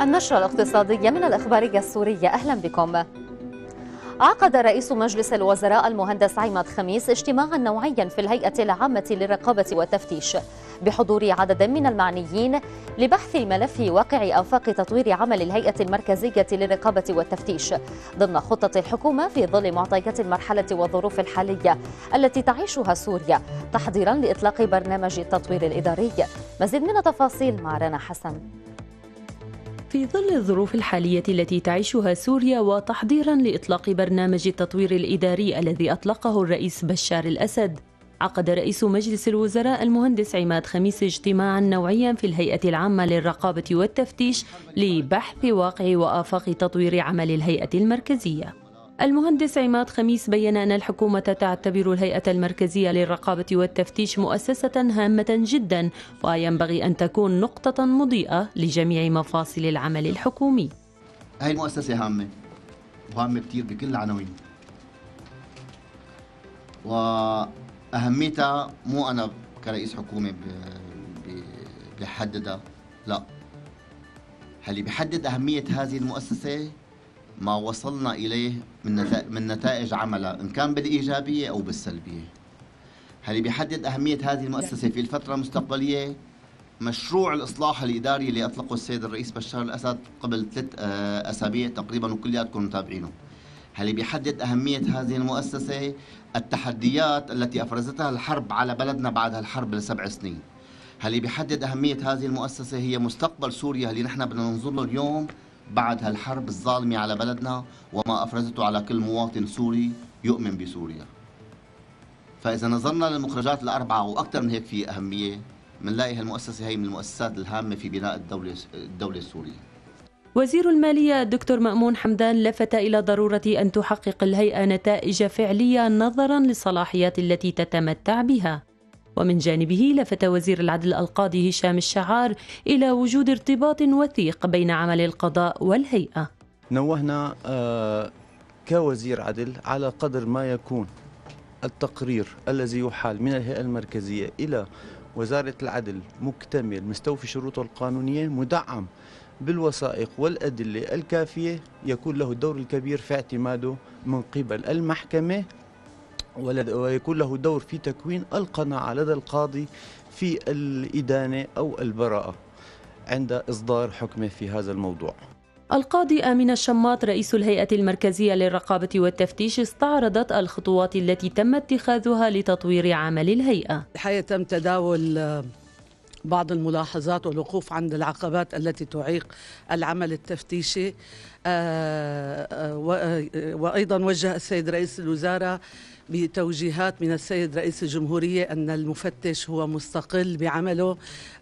النشرة الاقتصادية من الإخبارية السورية. أهلا بكم. عقد رئيس مجلس الوزراء المهندس عماد خميس اجتماعا نوعيا في الهيئة العامة للرقابة والتفتيش بحضور عدد من المعنيين لبحث ملف واقع آفاق تطوير عمل الهيئة المركزية للرقابة والتفتيش ضمن خطة الحكومة في ظل معطيات المرحلة والظروف الحالية التي تعيشها سوريا تحضيرا لإطلاق برنامج التطوير الإداري. مزيد من التفاصيل مع رنا حسن. في ظل الظروف الحالية التي تعيشها سوريا وتحضيرا لإطلاق برنامج التطوير الإداري الذي أطلقه الرئيس بشار الأسد عقد رئيس مجلس الوزراء المهندس عماد خميس اجتماعا نوعيا في الهيئة العامة للرقابة والتفتيش لبحث واقع وآفاق تطوير عمل الهيئة المركزية. المهندس عماد خميس بين أن الحكومة تعتبر الهيئة المركزية للرقابة والتفتيش مؤسسة هامة جدا وينبغي أن تكون نقطة مضيئة لجميع مفاصل العمل الحكومي. هاي المؤسسة هامة وهامة كثير بكل العناوين وأهميتها مو أنا كرئيس حكومة بحددها لا. اللي بيحدد أهمية هذه المؤسسة ما وصلنا إليه من من نتائج عملها إن كان بالإيجابية أو بالسلبية. اللي بيحدد أهمية هذه المؤسسة في الفترة المستقبلية؟ مشروع الإصلاح الإداري اللي أطلقه السيد الرئيس بشار الأسد قبل ثلاث آه، أسابيع تقريبا وكلياتكم متابعينه اللي بيحدد أهمية هذه المؤسسة؟ التحديات التي أفرزتها الحرب على بلدنا بعد الحرب لسبع سنين. اللي بيحدد أهمية هذه المؤسسة؟ هي مستقبل سوريا اللي نحن بدنا ننظر له اليوم. بعد هالحرب الظالمة على بلدنا وما أفرزته على كل مواطن سوري يؤمن بسوريا. فإذا نظرنا للمخرجات الأربعة وأكثر من هيك في أهمية بنلاقي هالمؤسسة هي من المؤسسات الهامة في بناء الدولة الدولة السورية. وزير المالية الدكتور مأمون حمدان لفت إلى ضرورة أن تحقق الهيئة نتائج فعلية نظرا للصلاحيات التي تتمتع بها. ومن جانبه لفت وزير العدل القاضي هشام الشعار إلى وجود ارتباط وثيق بين عمل القضاء والهيئة. نوهنا آه، كوزير عدل على قدر ما يكون التقرير الذي يحال من الهيئة المركزية إلى وزارة العدل مكتمل مستوفي شروطه القانونية مدعم بالوثائق والأدلة الكافية يكون له الدور الكبير في اعتماده من قبل المحكمة ويكون له دور في تكوين القناعة لدى القاضي في الإدانة أو البراءة عند إصدار حكمه في هذا الموضوع. القاضي آمنة الشماط رئيس الهيئة المركزية للرقابة والتفتيش استعرضت الخطوات التي تم اتخاذها لتطوير عمل الهيئة. الحقيقة تم تداول آه، بعض الملاحظات والوقوف عند العقبات التي تعيق العمل التفتيشي. آه، آه، وأيضا وجه السيد رئيس الوزراء بتوجيهات من السيد رئيس الجمهورية أن المفتش هو مستقل بعمله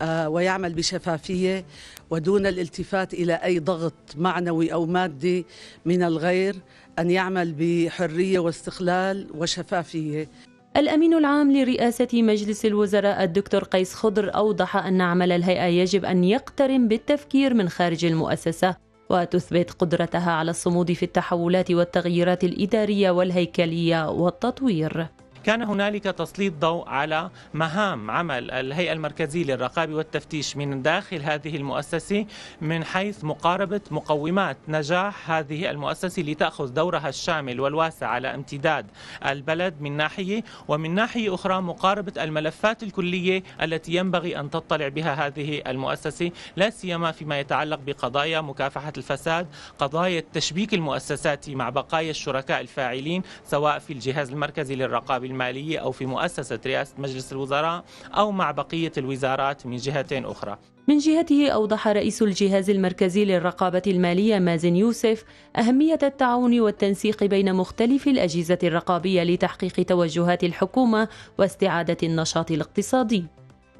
آه، ويعمل بشفافية ودون الالتفات إلى أي ضغط معنوي أو مادي من الغير أن يعمل بحرية واستقلال وشفافية. الأمين العام لرئاسة مجلس الوزراء الدكتور قيس خضر أوضح أن عمل الهيئة يجب أن يقترن بالتفكير من خارج المؤسسة. وتثبت قدرتها على الصمود في التحولات والتغييرات الإدارية والهيكلية والتطوير. كان هنالك تسليط ضوء على مهام عمل الهيئة المركزية للرقابة والتفتيش من داخل هذه المؤسسة من حيث مقاربة مقومات نجاح هذه المؤسسة لتأخذ دورها الشامل والواسع على امتداد البلد من ناحية ومن ناحية أخرى مقاربة الملفات الكلية التي ينبغي أن تطلع بها هذه المؤسسة لا سيما فيما يتعلق بقضايا مكافحة الفساد قضايا التشبيك المؤسساتي مع بقايا الشركاء الفاعلين سواء في الجهاز المركزي للرقابة المالية أو في مؤسسة رئاسة مجلس الوزراء أو مع بقية الوزارات من جهة أخرى من جهته أوضح رئيس الجهاز المركزي للرقابة المالية مازن يوسف أهمية التعاون والتنسيق بين مختلف الأجهزة الرقابية لتحقيق توجهات الحكومة واستعادة النشاط الاقتصادي.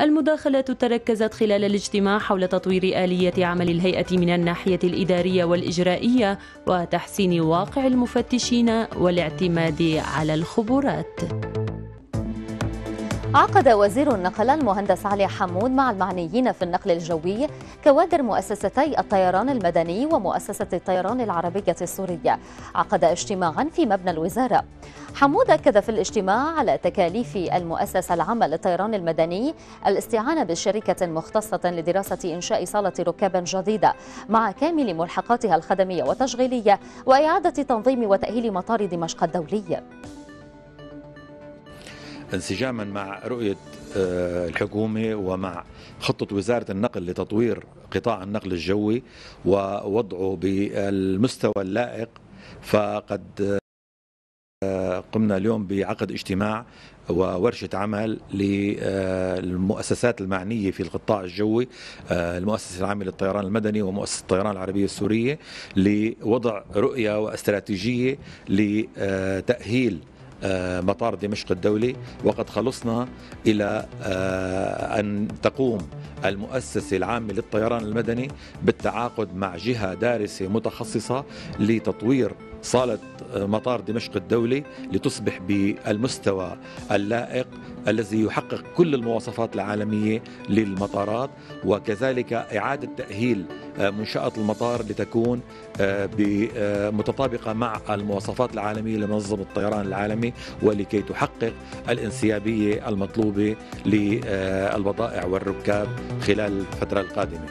المداخلة تركزت خلال الاجتماع حول تطوير آلية عمل الهيئة من الناحية الإدارية والإجرائية وتحسين واقع المفتشين والاعتماد على الخبرات. عقد وزير النقل المهندس علي حمود مع المعنيين في النقل الجوي كوادر مؤسستي الطيران المدني ومؤسسة الطيران العربية السورية. عقد اجتماعا في مبنى الوزارة. حمود أكد في الاجتماع على تكاليف المؤسسة العامة للطيران المدني الاستعانة بشركة مختصة لدراسة إنشاء صالة ركاب جديدة مع كامل ملحقاتها الخدمية والتشغيلية وإعادة تنظيم وتأهيل مطار دمشق الدولي. انسجاما مع رؤية آه، الحكومة ومع خطة وزارة النقل لتطوير قطاع النقل الجوي ووضعه بالمستوى اللائق. فقد آه، قمنا اليوم بعقد اجتماع وورشة عمل للمؤسسات المعنية في القطاع الجوي آه، المؤسسة العامة للطيران المدني ومؤسسة الطيران العربية السورية لوضع رؤية واستراتيجية لتأهيل آه، مطار دمشق الدولي. وقد خلصنا إلى آه، أن تقوم المؤسسة العامة للطيران المدني بالتعاقد مع جهة دارسة متخصصة لتطوير صالة آه، مطار دمشق الدولي لتصبح بالمستوى اللائق الذي يحقق كل المواصفات العالمية للمطارات وكذلك إعادة تأهيل منشأة المطار لتكون متطابقة مع المواصفات العالمية لمنظمة الطيران العالمي ولكي تحقق الانسيابية المطلوبة للبضائع والركاب خلال الفترة القادمة.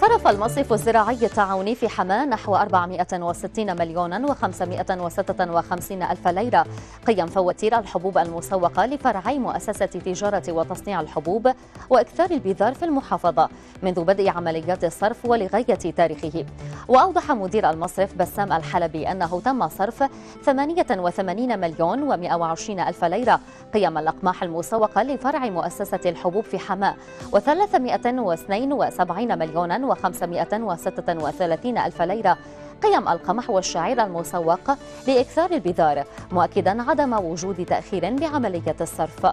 صرف المصرف الزراعي التعاوني في حماة نحو 460 مليونا و556 ألف ليرة. قيم فواتير الحبوب المسوقة لفرعي مؤسسة تجارة وتصنيع الحبوب وإكثار البذار في المحافظة منذ بدء عمليات الصرف ولغاية تاريخه. وأوضح مدير المصرف بسام الحلبي أنه تم صرف 88 مليون و120 ألف ليرة قيم الأقماح المسوقة لفرع مؤسسة الحبوب في حماة و372 مليونا و536 ألف ليرة. قيم القمح والشعير المسوق لإكثار البذار مؤكدا عدم وجود تأخير بعملية الصرف.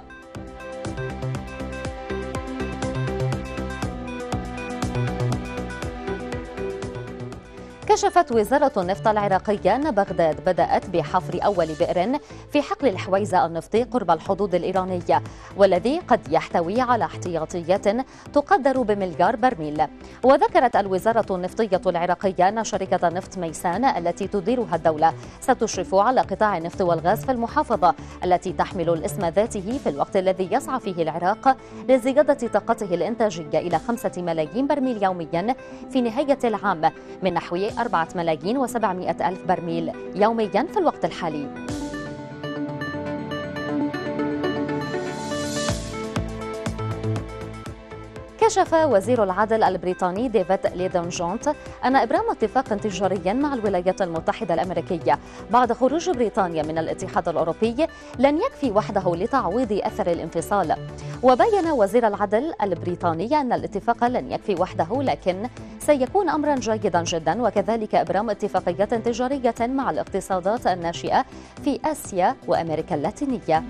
كشفت وزارة النفط العراقية أن بغداد بدأت بحفر أول بئر في حقل الحويزة النفطي قرب الحدود الإيرانية والذي قد يحتوي على احتياطيات تقدر بمليار برميل. وذكرت الوزارة النفطية العراقية أن شركة نفط ميسان التي تديرها الدولة ستشرف على قطاع النفط والغاز في المحافظة التي تحمل الاسم ذاته في الوقت الذي يسعى فيه العراق لزيادة طاقته الإنتاجية إلى خمسة ملايين برميل يوميا في نهاية العام من نحو 4 ملايين و700 ألف برميل يوميا في الوقت الحالي. كشف وزير العدل البريطاني ديفيد ليدون جونت أن إبرام اتفاق تجاري مع الولايات المتحدة الأمريكية بعد خروج بريطانيا من الاتحاد الأوروبي لن يكفي وحده لتعويض أثر الانفصال. وبين وزير العدل البريطاني أن الاتفاق لن يكفي وحده لكن سيكون أمرا جيدا جدا وكذلك إبرام اتفاقيات تجارية مع الاقتصادات الناشئة في آسيا وأمريكا اللاتينية.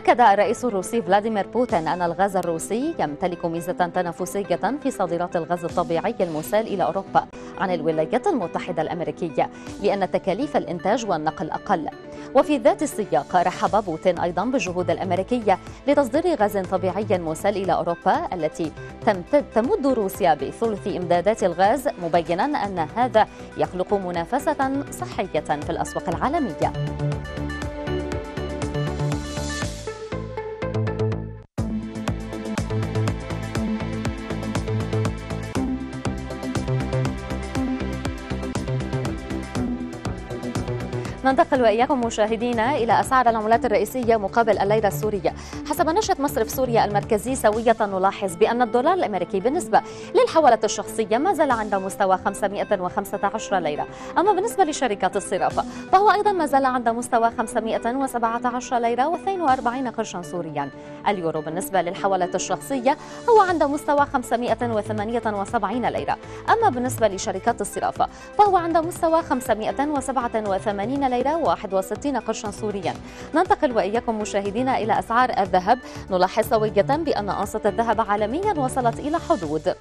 أكد الرئيس الروسي فلاديمير بوتين أن الغاز الروسي يمتلك ميزة تنافسية في صادرات الغاز الطبيعي المسال إلى أوروبا عن الولايات المتحدة الأمريكية لأن تكاليف الإنتاج والنقل أقل. وفي ذات السياق رحب بوتين أيضا بالجهود الأمريكية لتصدير غاز طبيعي مسال إلى أوروبا التي تمد روسيا بثلث إمدادات الغاز مبينا أن هذا يخلق منافسة صحية في الأسواق العالمية. ننتقل وإياكم مشاهدينا إلى أسعار العملات الرئيسية مقابل الليرة السورية. حسب نشرة مصرف سوريا المركزي سوية نلاحظ بأن الدولار الأمريكي بالنسبة للحوالة الشخصية ما زال عند مستوى 515 ليرة. أما بالنسبة لشركات الصرافة فهو أيضا ما زال عند مستوى 517 ليرة و42 قرشا سوريا. اليورو بالنسبة للحوالة الشخصية هو عند مستوى 578 ليرة. أما بالنسبة لشركات الصرافة فهو عند مستوى 587 ليرة و61 قرشا سوريا. ننتقل وإياكم مشاهدينا إلى أسعار الذهب. نلاحظ سوية بأن أنصة الذهب عالميا وصلت إلى حدود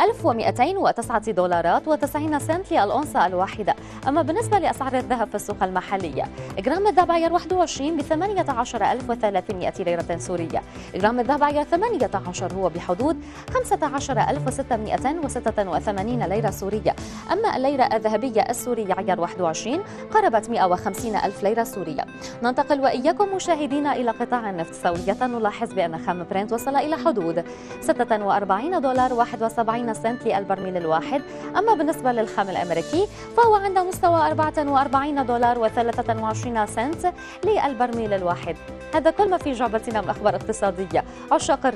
1209 دولارات و90 سنت للأونصة الواحدة. أما بالنسبة لأسعار الذهب في السوق المحلية جرام الذهب عيار 21 ب 18300 ليرة سورية. جرام الذهب عيار 18 هو بحدود 15686 ليرة سورية. أما الليرة الذهبية السورية عيار 21 قربت 150 ألف ليرة سورية. ننتقل وإياكم مشاهدينا إلى قطاع النفط. سوية نلاحظ بأن خام برنت وصل إلى حدود 46 دولار 71 سنت للبرميل الواحد. أما بالنسبة للخام الأمريكي فهو عند مستوى 44 دولار و23 سنت للبرميل الواحد. هذا كل ما في جعبتنا من أخبار اقتصادية. عشاق الرياض